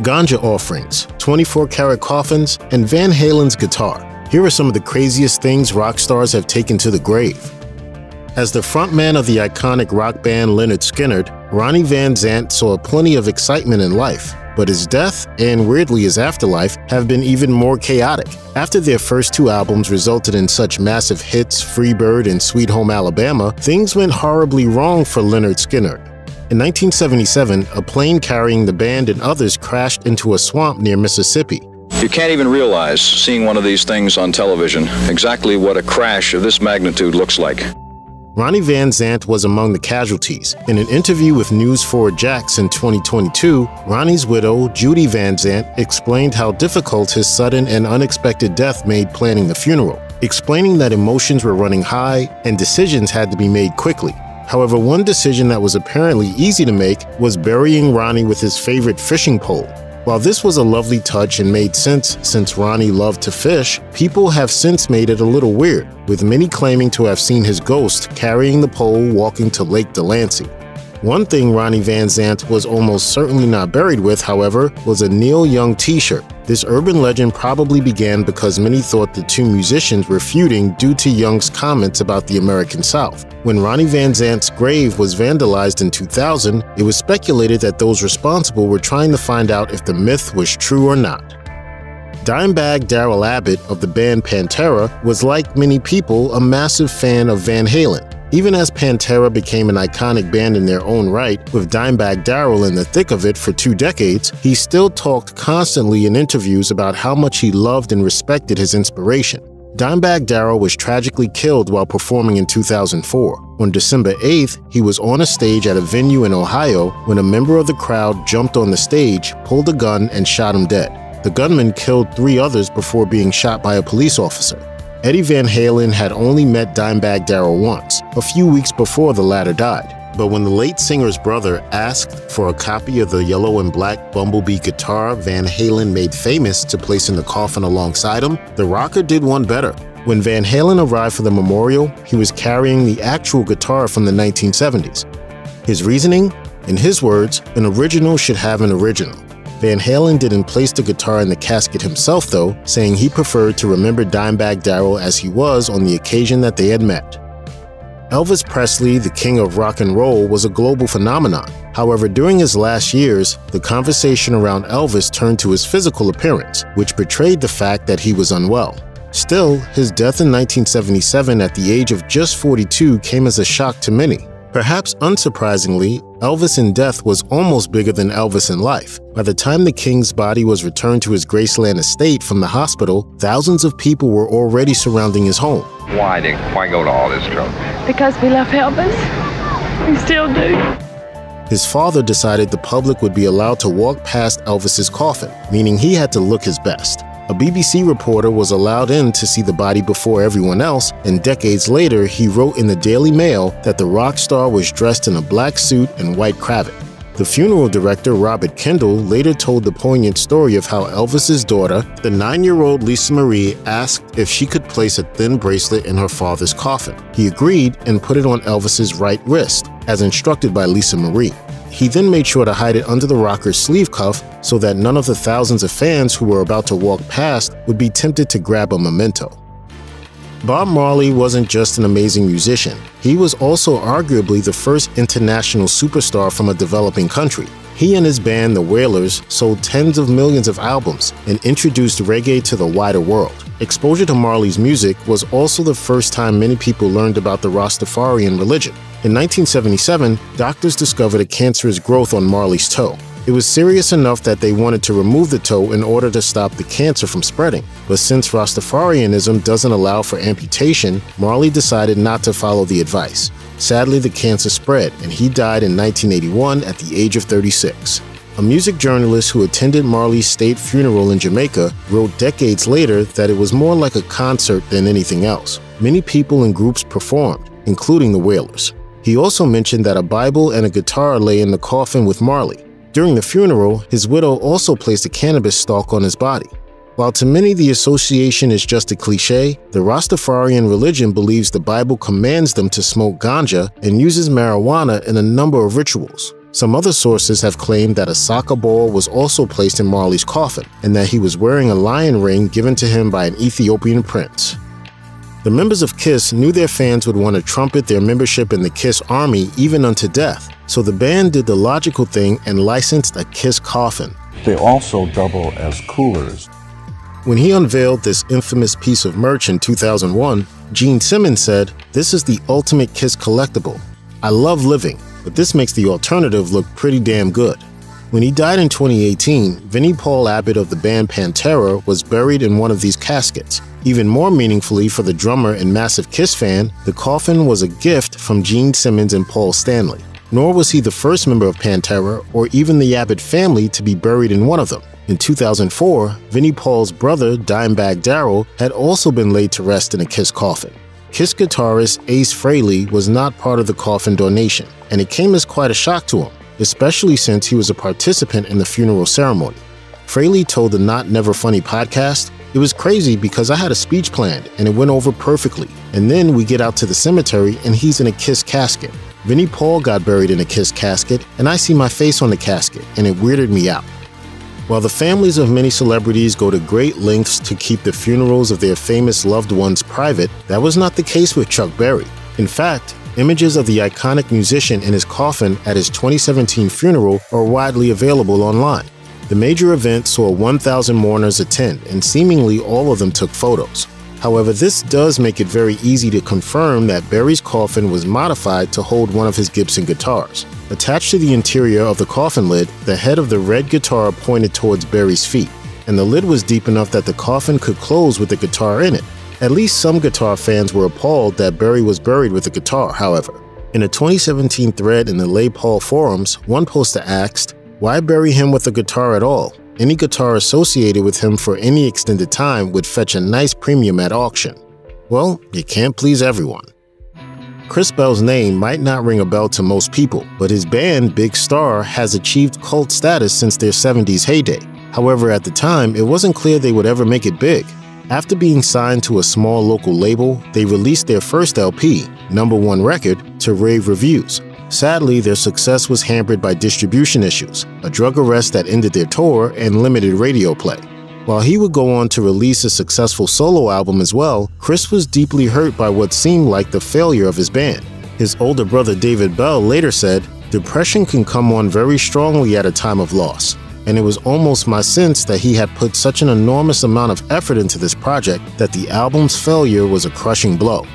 ganja offerings, 24 karat coffins, and Van Halen's guitar. Here are some of the craziest things rock stars have taken to the grave. As the frontman of the iconic rock band Lynyrd Skynyrd, Ronnie Van Zant saw plenty of excitement in life, but his death, and weirdly his afterlife, have been even more chaotic. After their first two albums resulted in such massive hits, Freebird and Sweet Home Alabama, things went horribly wrong for Lynyrd Skynyrd. In 1977, a plane carrying the band and others crashed into a swamp near Mississippi. You can't even realize, seeing one of these things on television, exactly what a crash of this magnitude looks like. Ronnie Van Zant was among the casualties. In an interview with News 4 Jax in 2022, Ronnie's widow, Judy Van Zant, explained how difficult his sudden and unexpected death made planning the funeral, explaining that emotions were running high and decisions had to be made quickly. However, one decision that was apparently easy to make was burying Ronnie with his favorite fishing pole. While this was a lovely touch and made sense since Ronnie loved to fish, people have since made it a little weird, with many claiming to have seen his ghost carrying the pole walking to Lake Delancey. One thing Ronnie Van Zant was almost certainly not buried with, however, was a Neil Young t-shirt. This urban legend probably began because many thought the two musicians were feuding due to Young's comments about the American South. When Ronnie Van Zant's grave was vandalized in 2000, it was speculated that those responsible were trying to find out if the myth was true or not. Dimebag Darrell Abbott of the band Pantera was like many people a massive fan of Van Halen. Even as Pantera became an iconic band in their own right, with Dimebag Darrell in the thick of it for two decades, he still talked constantly in interviews about how much he loved and respected his inspiration. Dimebag Darrell was tragically killed while performing in 2004. On December 8th, he was on a stage at a venue in Ohio when a member of the crowd jumped on the stage, pulled a gun, and shot him dead. The gunman killed three others before being shot by a police officer. Eddie Van Halen had only met Dimebag Darrell once, a few weeks before the latter died. But when the late singer's brother asked for a copy of the yellow and black Bumblebee guitar Van Halen made famous to place in the coffin alongside him, the rocker did one better. When Van Halen arrived for the memorial, he was carrying the actual guitar from the 1970s. His reasoning? In his words, an original should have an original. Van Halen didn't place the guitar in the casket himself, though, saying he preferred to remember Dimebag Darrell as he was on the occasion that they had met. Elvis Presley, the king of rock and roll, was a global phenomenon. However, during his last years, the conversation around Elvis turned to his physical appearance, which betrayed the fact that he was unwell. Still, his death in 1977 at the age of just 42 came as a shock to many. Perhaps unsurprisingly, Elvis in death was almost bigger than Elvis in life. By the time the king's body was returned to his Graceland estate from the hospital, thousands of people were already surrounding his home. Why did why go to all this trouble? Because we love Elvis. We still do. His father decided the public would be allowed to walk past Elvis's coffin, meaning he had to look his best. A BBC reporter was allowed in to see the body before everyone else, and decades later, he wrote in the Daily Mail that the rock star was dressed in a black suit and white cravat. The funeral director, Robert Kendall, later told the poignant story of how Elvis's daughter, the nine-year-old Lisa Marie, asked if she could place a thin bracelet in her father's coffin. He agreed and put it on Elvis's right wrist, as instructed by Lisa Marie. He then made sure to hide it under the rocker's sleeve cuff so that none of the thousands of fans who were about to walk past would be tempted to grab a memento. Bob Marley wasn't just an amazing musician, he was also arguably the first international superstar from a developing country. He and his band, the Wailers, sold tens of millions of albums and introduced reggae to the wider world. Exposure to Marley's music was also the first time many people learned about the Rastafarian religion. In 1977, doctors discovered a cancerous growth on Marley's toe. It was serious enough that they wanted to remove the toe in order to stop the cancer from spreading. But since Rastafarianism doesn't allow for amputation, Marley decided not to follow the advice. Sadly, the cancer spread, and he died in 1981 at the age of 36. A music journalist who attended Marley's state funeral in Jamaica wrote decades later that it was more like a concert than anything else. Many people and groups performed, including the Wailers. He also mentioned that a Bible and a guitar lay in the coffin with Marley. During the funeral, his widow also placed a cannabis stalk on his body. While to many the association is just a cliche, the Rastafarian religion believes the Bible commands them to smoke ganja and uses marijuana in a number of rituals. Some other sources have claimed that a soccer ball was also placed in Marley's coffin and that he was wearing a lion ring given to him by an Ethiopian prince. The members of Kiss knew their fans would want to trumpet their membership in the Kiss Army even unto death, so the band did the logical thing and licensed a Kiss coffin. They also double as coolers. When he unveiled this infamous piece of merch in 2001, Gene Simmons said, This is the ultimate Kiss collectible. I love living, but this makes the alternative look pretty damn good. When he died in 2018, Vinnie Paul Abbott of the band Pantera was buried in one of these caskets. Even more meaningfully for the drummer and massive Kiss fan, the coffin was a gift from Gene Simmons and Paul Stanley. Nor was he the first member of Pantera or even the Abbott family to be buried in one of them. In 2004, Vinnie Paul's brother, Dimebag Darrell, had also been laid to rest in a Kiss coffin. Kiss guitarist Ace Frehley was not part of the coffin donation, and it came as quite a shock to him, especially since he was a participant in the funeral ceremony. Frehley told the Not Never Funny podcast, It was crazy because I had a speech planned and it went over perfectly. And then we get out to the cemetery and he's in a Kiss casket. Vinnie Paul got buried in a Kiss casket, and I see my face on the casket, and it weirded me out. While the families of many celebrities go to great lengths to keep the funerals of their famous loved ones private, that was not the case with Chuck Berry. In fact, images of the iconic musician in his coffin at his 2017 funeral are widely available online. The major event saw 1,000 mourners attend, and seemingly all of them took photos. However, this does make it very easy to confirm that Berry's coffin was modified to hold one of his Gibson guitars. Attached to the interior of the coffin lid, the head of the red guitar pointed towards Berry's feet, and the lid was deep enough that the coffin could close with the guitar in it. At least some guitar fans were appalled that Barry was buried with a guitar, however. In a 2017 thread in the Les Paul forums, one poster asked, Why bury him with a guitar at all? Any guitar associated with him for any extended time would fetch a nice premium at auction. Well, you can't please everyone. Chris Bell's name might not ring a bell to most people, but his band, Big Star, has achieved cult status since their 70s heyday. However, at the time, it wasn't clear they would ever make it big. After being signed to a small local label, they released their first LP, number one record, to rave reviews. Sadly, their success was hampered by distribution issues, a drug arrest that ended their tour, and limited radio play. While he would go on to release a successful solo album as well, Chris was deeply hurt by what seemed like the failure of his band. His older brother David Bell later said, Depression can come on very strongly at a time of loss, and it was almost my sense that he had put such an enormous amount of effort into this project that the album's failure was a crushing blow.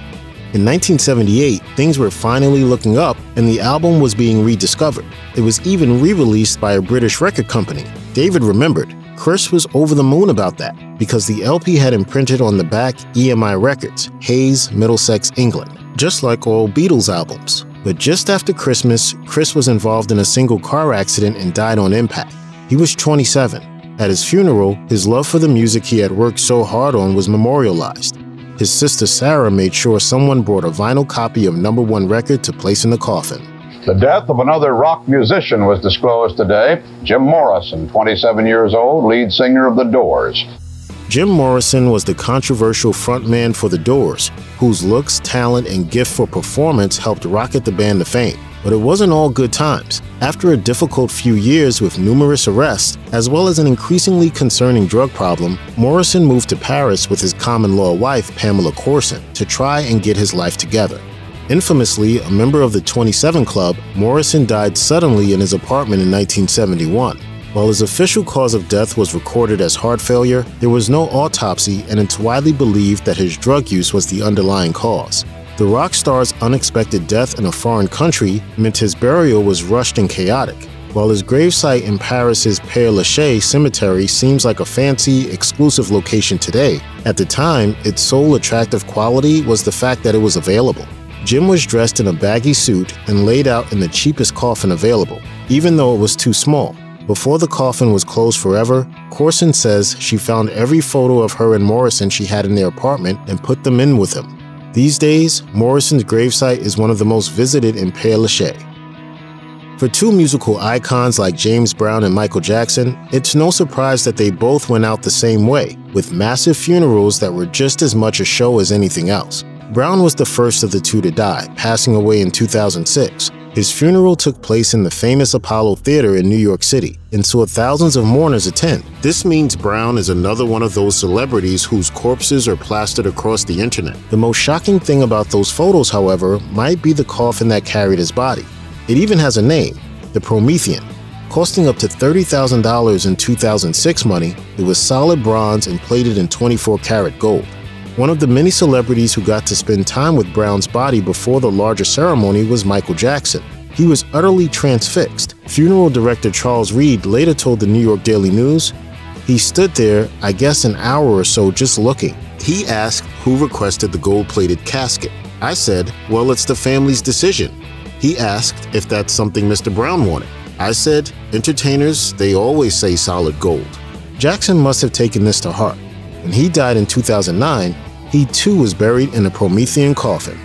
In 1978, things were finally looking up and the album was being rediscovered. It was even re released by a British record company. David remembered, Chris was over the moon about that because the LP had imprinted on the back EMI Records, Hayes, Middlesex, England, just like all Beatles albums. But just after Christmas, Chris was involved in a single car accident and died on impact. He was 27. At his funeral, his love for the music he had worked so hard on was memorialized. His sister Sarah made sure someone brought a vinyl copy of number one record to place in the coffin. The death of another rock musician was disclosed today. Jim Morrison, 27 years old, lead singer of The Doors. Jim Morrison was the controversial frontman for The Doors, whose looks, talent, and gift for performance helped rocket the band to fame. But it wasn't all good times. After a difficult few years with numerous arrests, as well as an increasingly concerning drug problem, Morrison moved to Paris with his common law wife, Pamela Courson, to try and get his life together. Infamously, a member of the 27 Club, Morrison died suddenly in his apartment in 1971. While his official cause of death was recorded as heart failure, there was no autopsy and it's widely believed that his drug use was the underlying cause. The rock star's unexpected death in a foreign country meant his burial was rushed and chaotic. While his gravesite in Paris's Père Lachaise cemetery seems like a fancy, exclusive location today, at the time, its sole attractive quality was the fact that it was available. Jim was dressed in a baggy suit and laid out in the cheapest coffin available, even though it was too small. Before the coffin was closed forever, Courson says she found every photo of her and Morrison she had in their apartment and put them in with him. These days, Morrison's gravesite is one of the most visited in Père Lachaise. For two musical icons like James Brown and Michael Jackson, it's no surprise that they both went out the same way, with massive funerals that were just as much a show as anything else. Brown was the first of the two to die, passing away in 2006. His funeral took place in the famous Apollo Theater in New York City and saw thousands of mourners attend. This means Brown is another one of those celebrities whose corpses are plastered across the internet. The most shocking thing about those photos, however, might be the coffin that carried his body. It even has a name, the Promethean. Costing up to $30,000 in 2006 money, it was solid bronze and plated in 24 karat gold. One of the many celebrities who got to spend time with Brown's body before the larger ceremony was Michael Jackson. He was utterly transfixed. Funeral director Charles Reid later told the New York Daily News, he stood there, I guess an hour or so just looking. He asked who requested the gold-plated casket. I said, well, it's the family's decision. He asked if that's something Mr. Brown wanted. I said, entertainers, they always say solid gold. Jackson must have taken this to heart. When he died in 2009, he too was buried in a Promethean coffin.